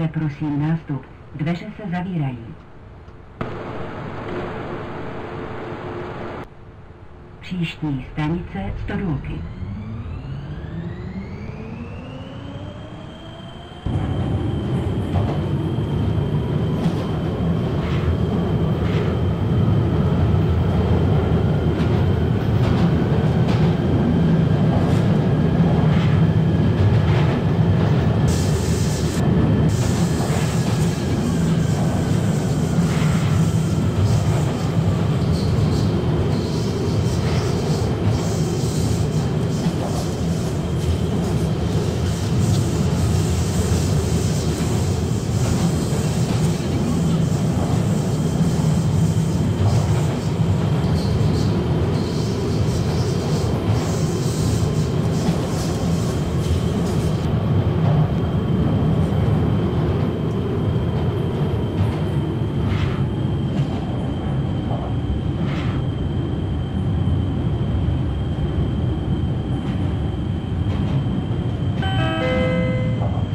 Ukončete prosím nástup. Dveře se zavírají. Příští stanice Stodůlky.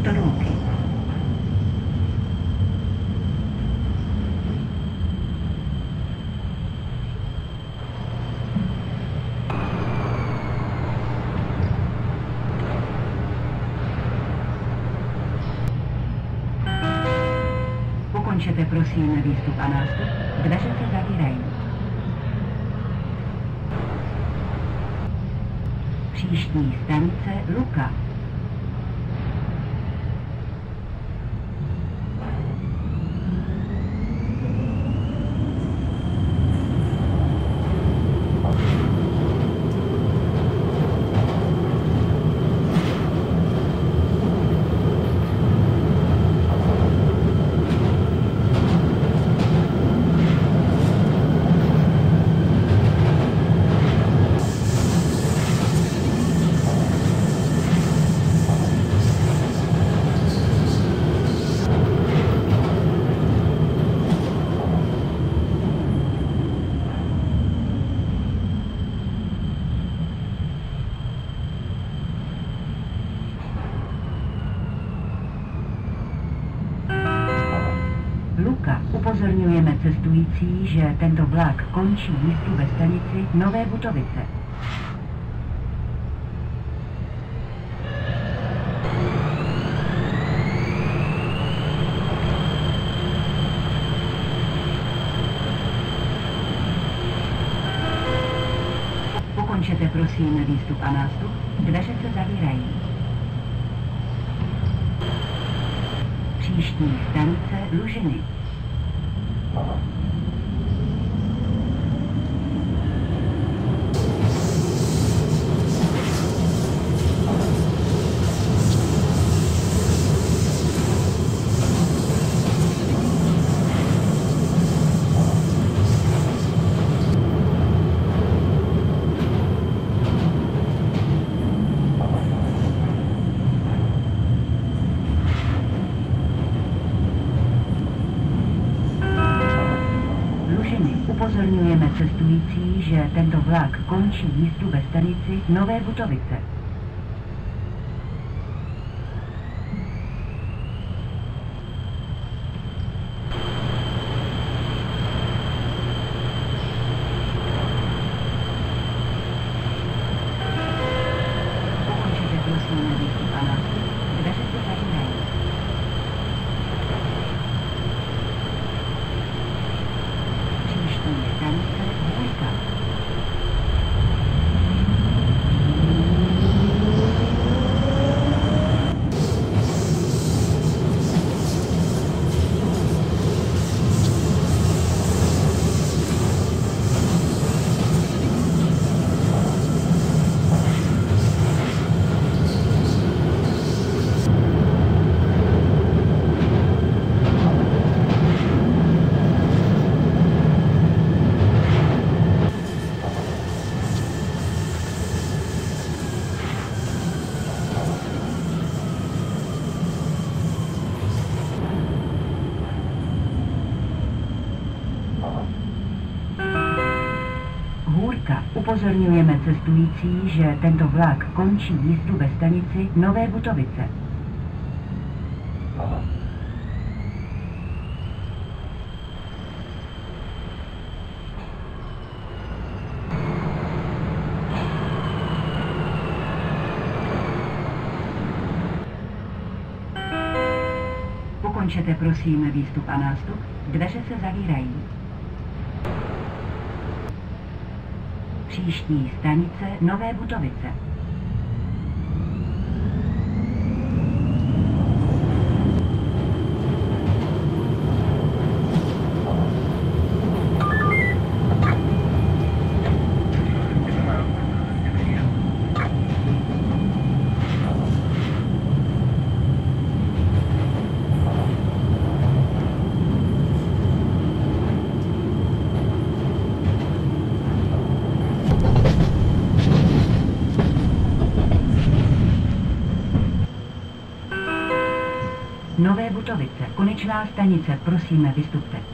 Stodůlky. Ukončete prosím výstup a nástup. Dveře se zavírají. Příští stanice. Luka, upozorňujeme cestující, že tento vlak končí jízdu ve stanici Nové Butovice. Ukončete prosím výstup a nástup. Dveře se zavírají. Příští stanice Lužiny. 好 že tento vlak končí jízdu ve stanici Nové Butovice. vlaka. Upozorňujeme cestující, že tento vlak končí jízdu ve stanici Nové Butovice. Ukončete prosím výstup a nástup, dveře se zavírají. Příští stanice Nové Butovice. Nové Butovice, konečná stanice, prosíme, vystupte.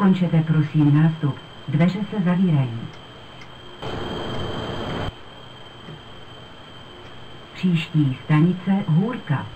Ukončete prosím nástup. Dveře se zavírají. Příští stanice Hůrka.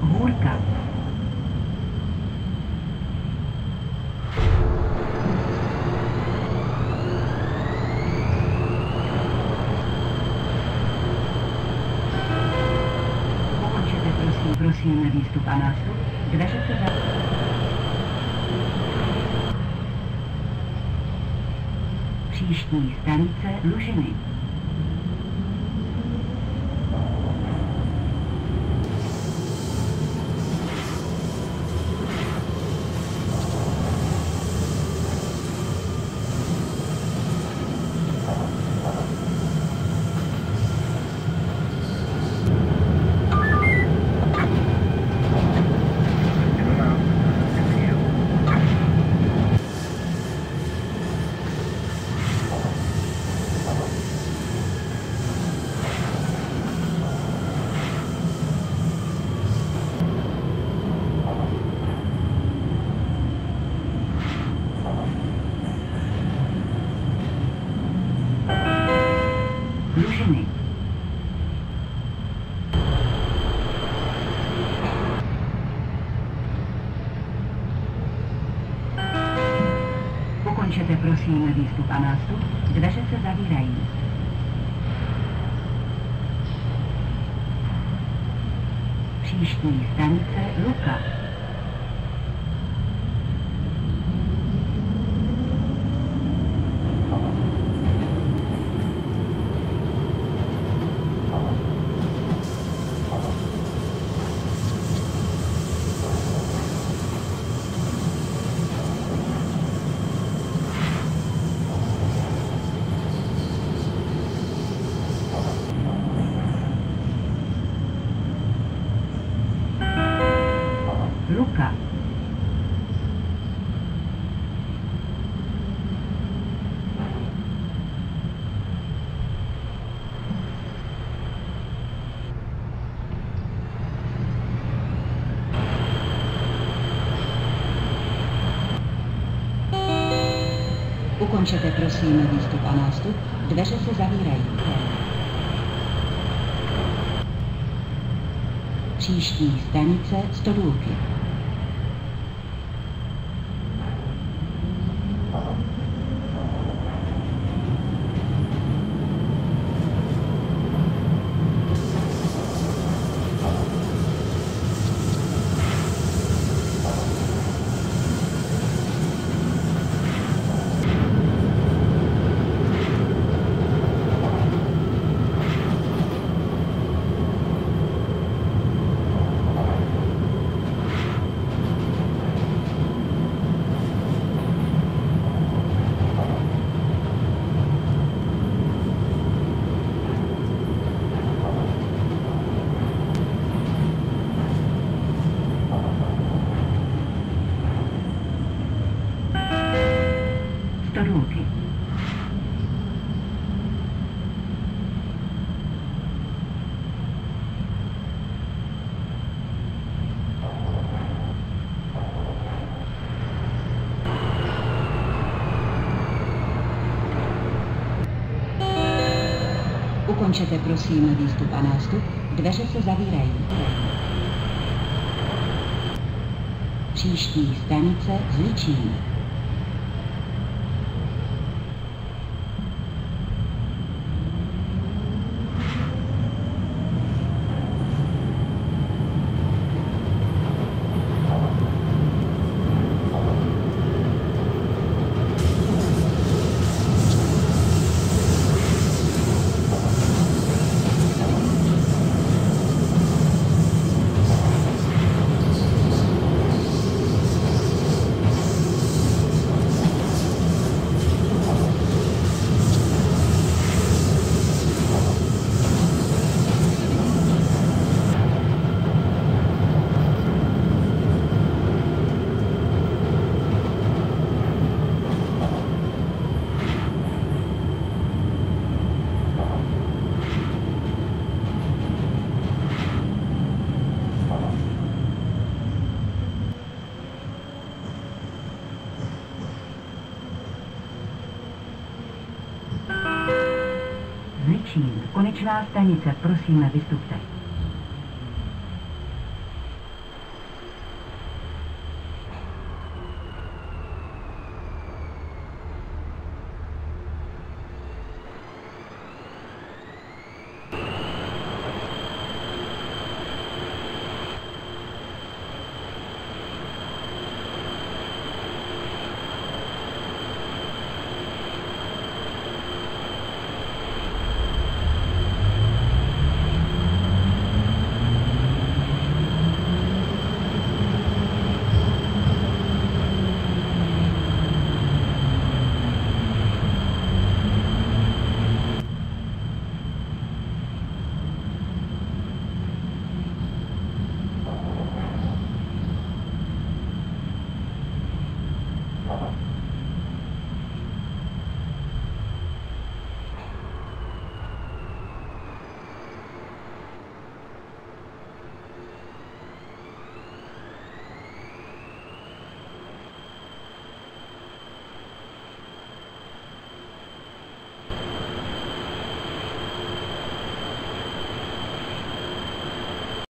Hůrka. Ukončete prosím, prosím výstup a nástup. Dveře se za... Příští stanice Lužiny. Výstup a nástup. Dveře se zavírají. Příští stanice. Luka. Ukončete prosím výstup a nástup. Dveře se zavírají. Příští stanice Stodůlky. Stodůlky. Ukončete prosím výstup a nástup. Dveře se zavírají. Příští stanice Zličín. Zličín. Konečná stanice. Prosíme, vystupte.